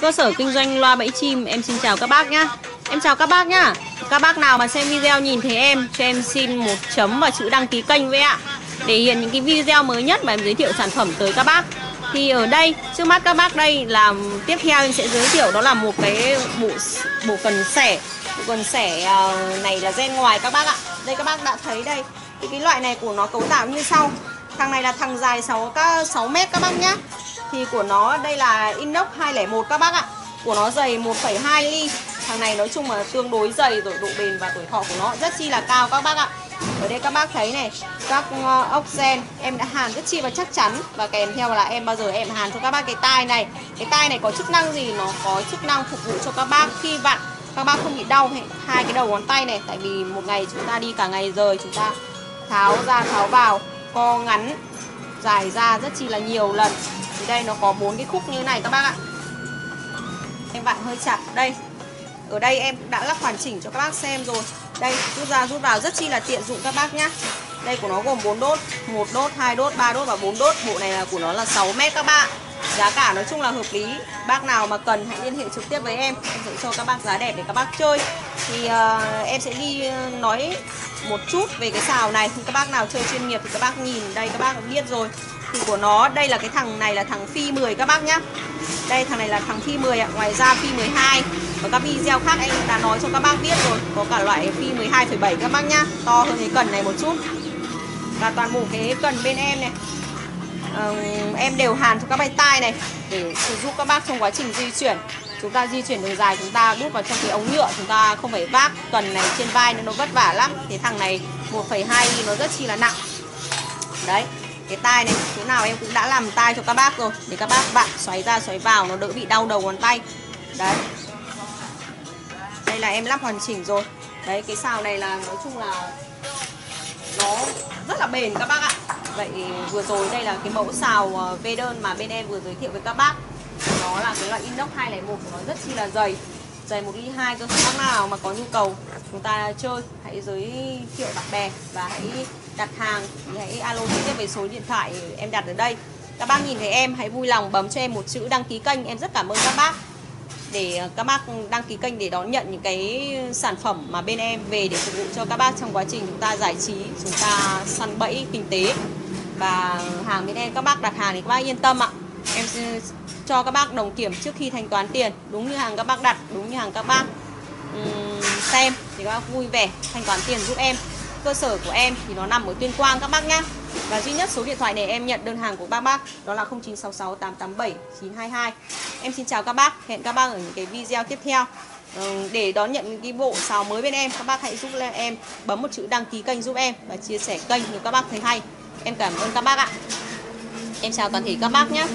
Cơ sở kinh doanh loa bẫy chim Em xin chào các bác nhá. Em chào các bác nhá. Các bác nào mà xem video nhìn thấy em Cho em xin một chấm và chữ đăng ký kênh với ạ. Để hiện những cái video mới nhất mà em giới thiệu sản phẩm tới các bác. Thì ở đây trước mắt các bác đây là Tiếp theo em sẽ giới thiệu đó là một cái bộ bộ cần sẻ. Bộ cần sẻ ờ, này là gen ngoài các bác ạ. Đây các bác đã thấy đây. Thì cái loại này của nó cấu tạo như sau. Thằng này là thằng dài 6, 6 mét các bác nhá. Thì của nó đây là inox 201 các bác ạ. Của nó dày 1,2 ly. Thằng này nói chung là tương đối dày rồi độ bền và tuổi thọ của nó rất chi là cao các bác ạ. Ở đây các bác thấy này Các ờ, ốc sen em đã hàn rất chi và chắc chắn. Và kèm theo là em bao giờ em hàn cho các bác cái tai này. Cái tai này có chức năng gì? Nó có chức năng phục vụ cho các bác khi vặn. Các bác không bị đau hai cái đầu ngón tay này. Tại vì một ngày chúng ta đi cả ngày rời chúng ta tháo ra tháo vào co ngắn dài ra rất chi là nhiều lần thì đây nó có bốn cái khúc như này các bác ạ. Em vặn hơi chặt đây. Ở đây em đã lắp hoàn chỉnh cho các bác xem rồi. Đây rút ra rút vào rất chi là tiện dụng các bác nhá. Đây của nó gồm 4 đốt một đốt hai đốt ba đốt và 4 đốt. Bộ này là của nó là 6 mét các bạn giá cả nói chung là hợp lý. Bác nào mà cần hãy liên hệ trực tiếp với em. Em sẽ cho các bác giá đẹp để các bác chơi. Thì uh, em sẽ đi ờ, nói một chút về cái xào này. Thì các bác nào chơi chuyên nghiệp thì các bác nhìn. Đây các bác biết rồi. Thì của nó đây là cái thằng này là thằng phi 10 các bác nhá. Đây thằng này là thằng phi 10 ạ. Ngoài ra phi 12 và các video khác anh đã nói cho các bác biết rồi. Có cả loại phi 12,7 các bác nhá. To hơn cái cần này một chút. Và toàn bộ cái cần bên em này. Uh, em đều hàn cho các bài tai này để giúp các bác trong quá trình di chuyển chúng ta di chuyển đường dài chúng ta đút vào trong cái ống nhựa chúng ta không phải vác tuần này trên vai nên nó vất vả lắm. Thế thằng này 1,2 thì nó rất chi là nặng. Đấy cái tai này chỗ nào em cũng đã làm tai cho các bác rồi để các bác vặn xoáy ra xoáy vào nó đỡ bị đau đầu ngón tay. Đấy. Đây là em lắp hoàn chỉnh rồi. Đấy cái xào này là nói chung là nó rất là bền các bác ạ. Vậy vừa rồi đây là cái mẫu xào ờ, V đơn mà bên em vừa giới thiệu với các bác nó là cái loại inox 201 của nó rất chi là dày. Dày một ly hai cơ bác nào mà có nhu cầu. Chúng ta chơi, hãy giới thiệu bạn bè và hãy đặt hàng. Thì hãy alo trực tiếp về số điện thoại em đặt ở đây. Các bác nhìn thấy em, hãy vui lòng bấm cho em một chữ đăng ký kênh. Em rất cảm ơn các bác để ờ, các bác đăng ký kênh để đón nhận những cái sản phẩm mà bên em về để phục vụ cho các bác trong quá trình chúng ta giải trí, chúng ta săn bẫy kinh tế. Và hàng bên em, các bác đặt hàng thì các bác yên tâm ạ. Em cho các bác đồng kiểm trước khi thanh toán tiền đúng như hàng các bác đặt đúng như hàng các bác um, xem thì các bác vui vẻ thanh toán tiền giúp em cơ sở của em thì nó nằm ở tuyên quang các bác nhá và duy nhất số điện thoại này em nhận đơn hàng của các bác đó là 0966 887 922 em xin chào các bác hẹn các bác ở những cái video tiếp theo ừ, để đón nhận những cái bộ sào mới bên em các bác hãy giúp em bấm một chữ đăng ký kênh giúp em và chia sẻ kênh nếu các bác thấy hay em cảm ơn các bác ạ em chào toàn thể các bác nhé